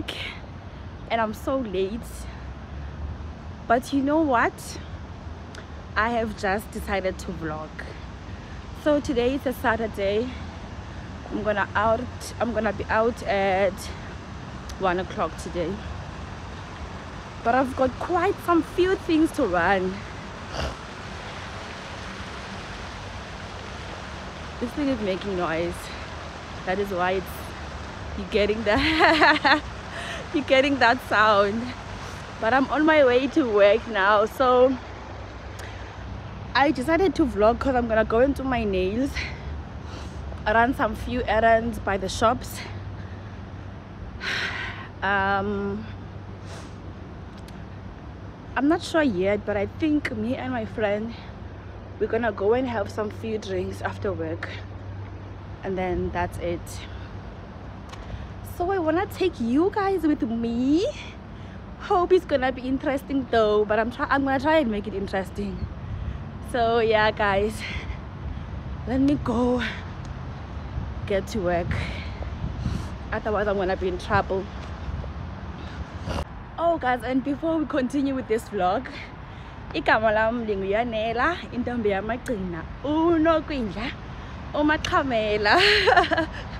work and i'm so late. But you know what? I have just decided to vlog. So today is a saturday. I'm gonna out i'm gonna be out at one o'clock today. But i've got quite some few things to run. This thing is making noise. That is why it's you're getting that you're getting that sound. But i'm on my way to work now. So i decided to vlog because i'm gonna go into my nails run some few errands by the shops. Um i'm not sure yet but i think me and my friend we're gonna go and have some few drinks after work. And then that's it so i want to take you guys with me. Hope it's gonna be interesting though but i'm trying i'm gonna try and make it interesting. So yeah guys. Let me go get to work. Otherwise i'm gonna be in trouble. Oh guys and before we continue with this vlog igama lam intombi yamagcina unokwindla umaxhamela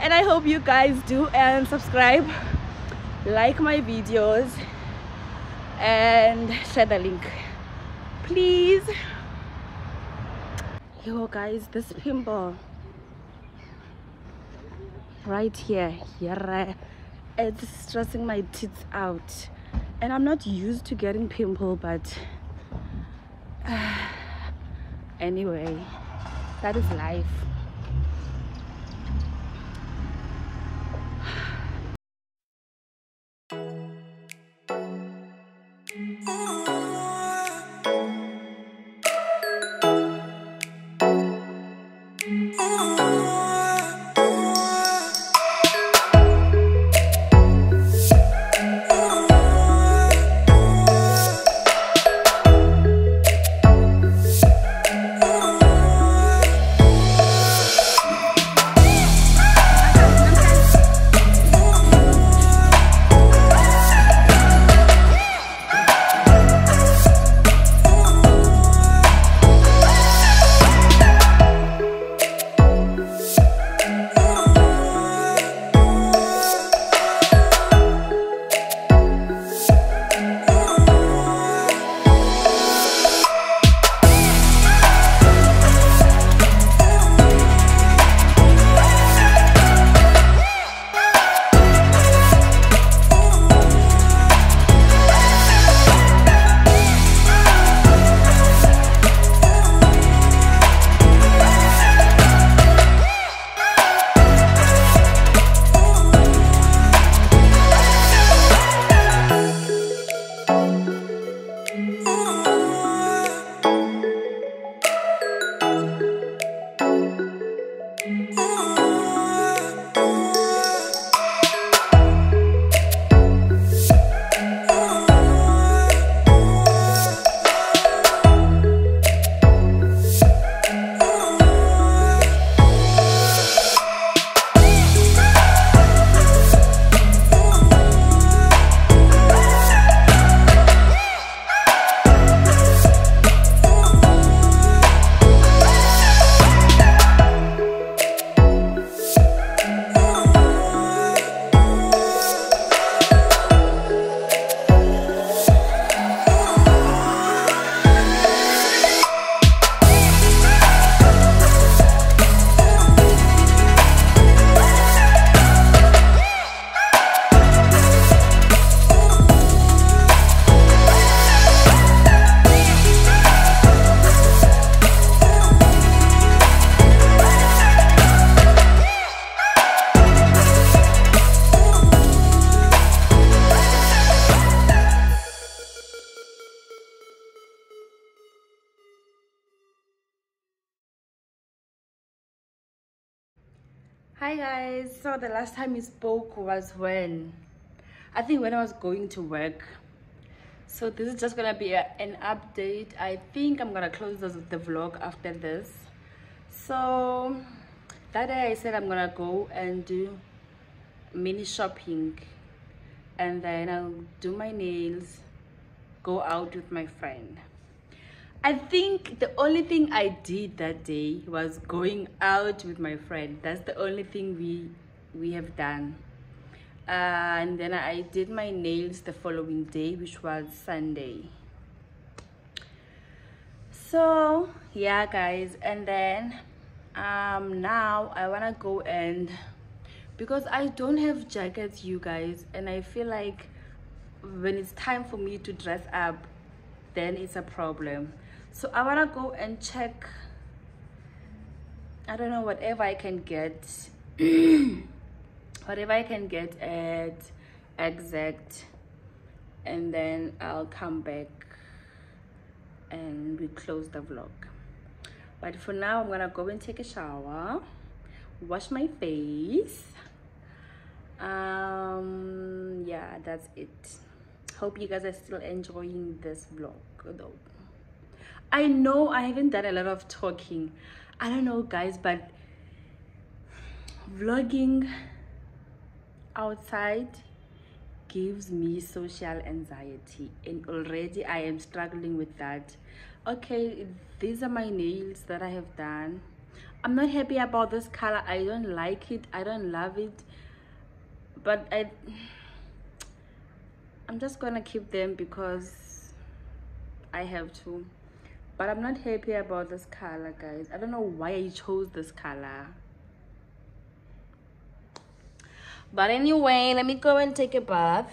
and i hope you guys do and subscribe like my videos and share the link. Please. Yo guys this pimple right here. Here it's stressing my teeth out. And i'm not used to getting pimple but anyway that is life hi guys. So the last time we spoke was when? I think when i was going to work. So this is just gonna be a, an update. I think i'm gonna close this, the vlog after this. So that day I said I'm gonna go and do mini shopping. And then I'll do my nails go out with my friend I think the only thing I did that day was going out with my friend. That's the only thing we we have done. Uh, and then I did my nails the following day which was Sunday. So yeah guys and then um now I want to go and because I don't have jackets you guys and I feel like when it's time for me to dress up then it's a problem so I want to go and check I don't know whatever I can get. Whatever I can get at exact and then I'll come back and we close the vlog. But for now I'm gonna go and take a shower wash my face. Um yeah that's it. Hope you guys are still enjoying this vlog though I know I haven't done a lot of talking. I don't know guys but vlogging outside gives me social anxiety and already I am struggling with that. Okay these are my nails that I have done. I'm not happy about this color. I don't like it. I don't love it. But I I'm just gonna keep them because I have to but I'm not happy about this color guys. I don't know why I chose this color. But anyway let me go and take a bath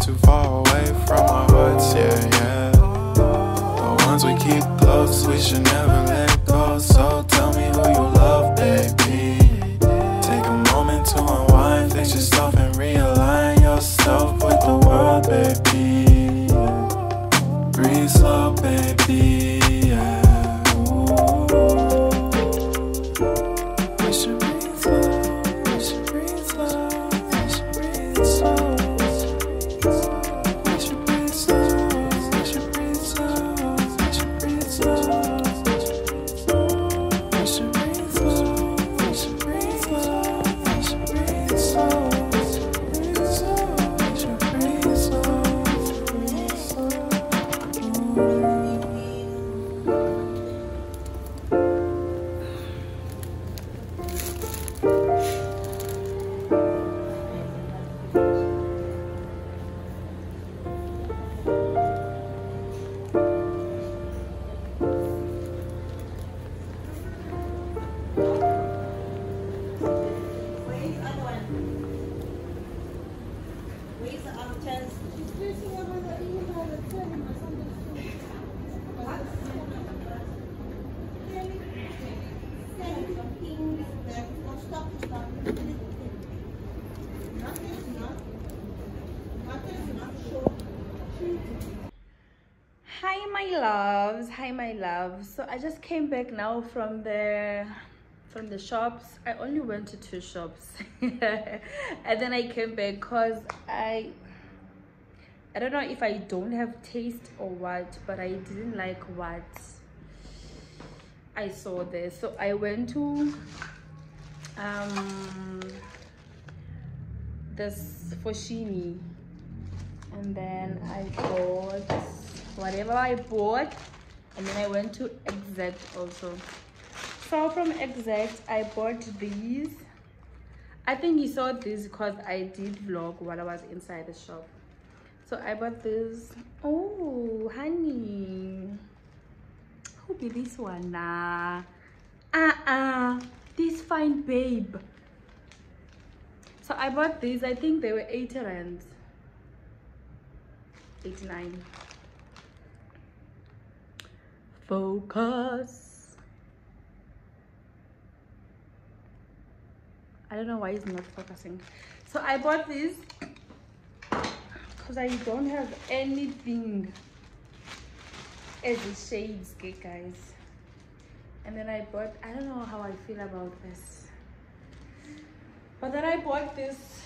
Too far away from our hearts, yeah, yeah. The ones we keep close, we should never let go. So loves. Hi my loves so i just came back now from the from the shops. I only went to two shops. And then i came back because i i don't know if i don't have taste or what but i didn't like what i saw there. So i went to um this foschini and then i bought whatever i bought and then i went to exact also. So from exact i bought these. I think you saw this because i did vlog while i was inside the shop. So i bought this oh honey. Who be this one nah? Uh-uh. This fine babe. So i bought these. I think they were 80 rands. 89 focus. I don't know why it's not focusing. So i bought this because i don't have anything. As the shades guys. And then i bought i don't know how i feel about this. But then i bought this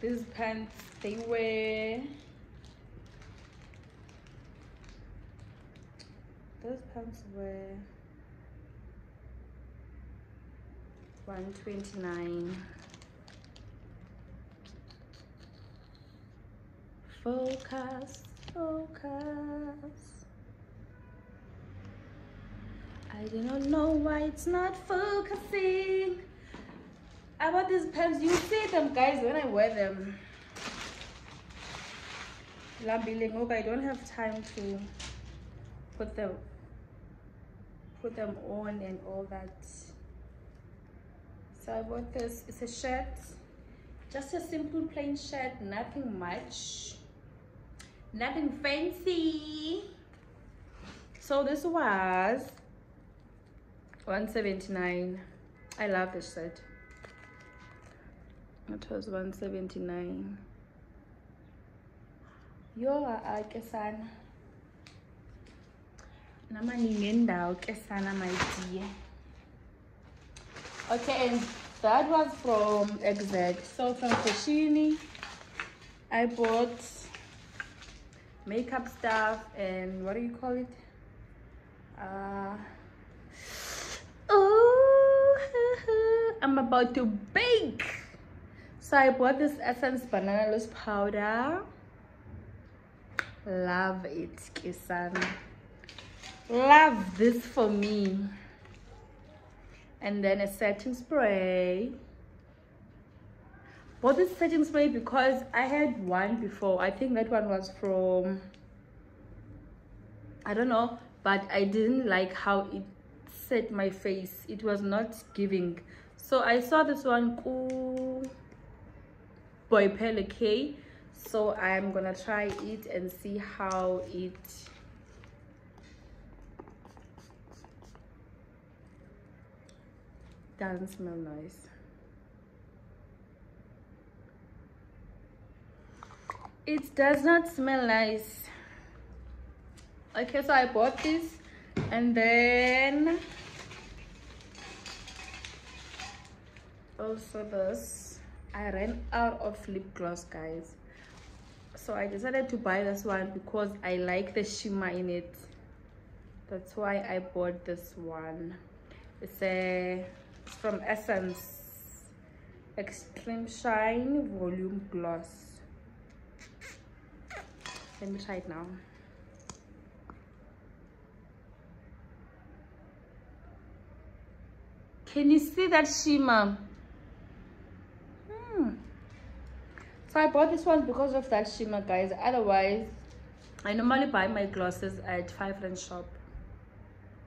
these pants. They wear those pants were 129 focus focus. I do not know why it's not focusing. I bought these pants you see them guys when I wear them. I don't have time to put them put them on and all that. So i bought this. It's a shirt just a simple plain shirt nothing much nothing fancy. So this was 179 i love this shirt. It was 179 you yo I guess namaningi endawo ke sana my dear okay and that was from exact so from Foschini i bought makeup stuff and what do you call it? Uh oh i'm about to bake. So i bought this essence banana loose powder. Love it kisana love this for me. And then a setting spray. Bought this setting spray? Because i had one before. I think that one was from i don't know but i didn't like how it set my face. It was not giving. So i saw this one cool boy K. so i'm gonna try it and see how it doesn't smell nice. It does not smell nice. Okay so i bought this and then also this. I ran out of lip gloss guys. So i decided to buy this one because i like the shimmer in it. That's why i bought this one. It's a from Essence Extreme Shine Volume Gloss. Let me try it now. Can you see that shimmer? Hmm. So I bought this one because of that shimmer, guys. Otherwise, I normally buy my glosses at Five Rand Shop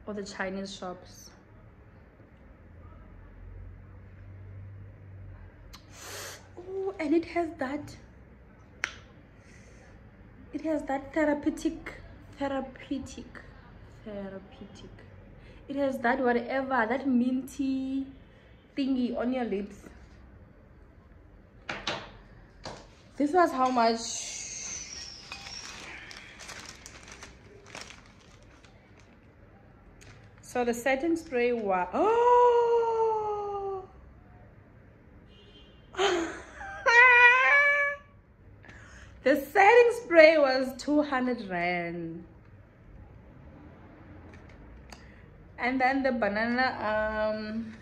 or the Chinese shops. And it has that it has that therapeutic therapeutic therapeutic. It has that whatever that minty thingy on your lips. This was how much so the setting spray was oh the setting spray was 200 rand. And then the banana um,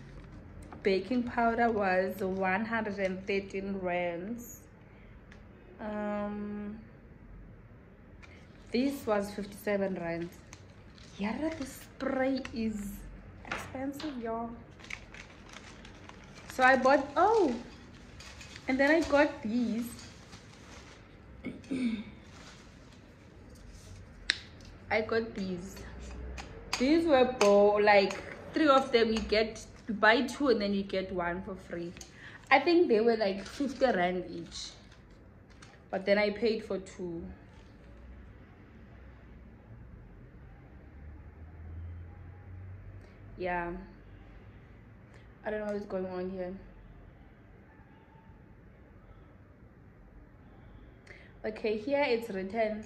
baking powder was 113 rands. Um, this was 57 rands. Yeah the spray is expensive y'all. So i bought oh and then i got these i got these. These were both like three of them you get you buy two and then you get one for free. I think they were like 50 rand each. But then i paid for two. Yeah. I don't know what's going on here. Okay here it's written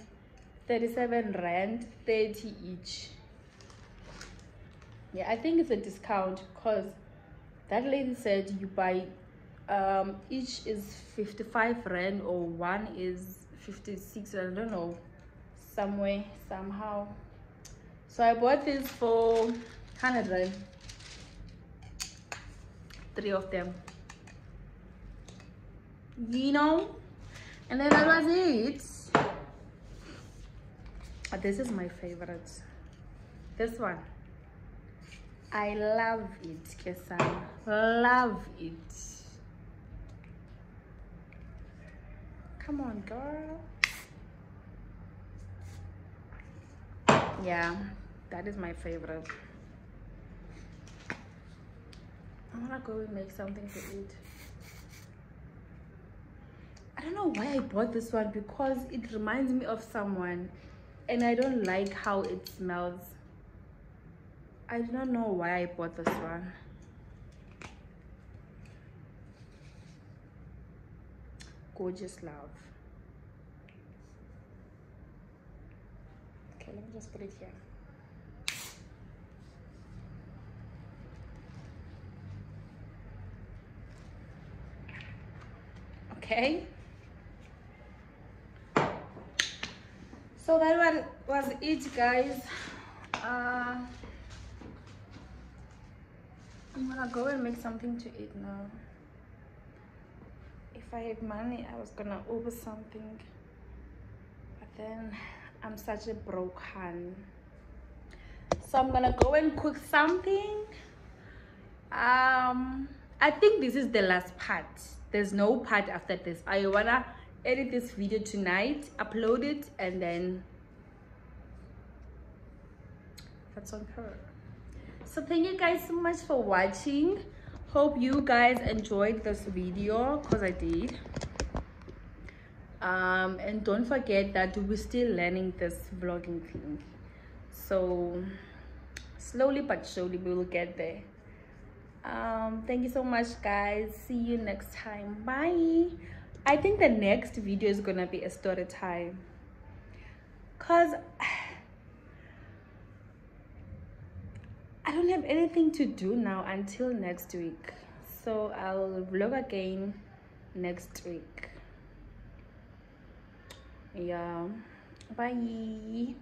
37 rand 30 each. Yeah i think it's a discount because that lady said you buy um each is 55 rand or one is 56 i don't know somewhere somehow. So i bought this for 100 rand. Three of them. You know? And then that was it but this is my favorite this one I love it, Kesan. Love it. Come on, girl. Yeah, that is my favorite. I wanna go and make something to eat. I don't know why I bought this one because it reminds me of someone and I don't like how it smells. I don't know why I bought this one. Gorgeous love. Okay, let me just put it here. Okay. So that one was it guys. Uh, I'm gonna go and make something to eat now. If I had money, I was gonna order something. But then I'm such a broke hand. So I'm gonna go and cook something. Um, I think this is the last part. There's no part after this. I wanna edit this video tonight, upload it, and then that's on her. So thank you guys so much for watching. Hope you guys enjoyed this video because i did. Um, and don't forget that we're still learning this vlogging thing. So slowly but surely we will get there. Um, thank you so much guys. See you next time. Bye i think the next video is gonna be a story time because I don't have anything to do now until next week. So I'll vlog again next week. Yeah. Bye.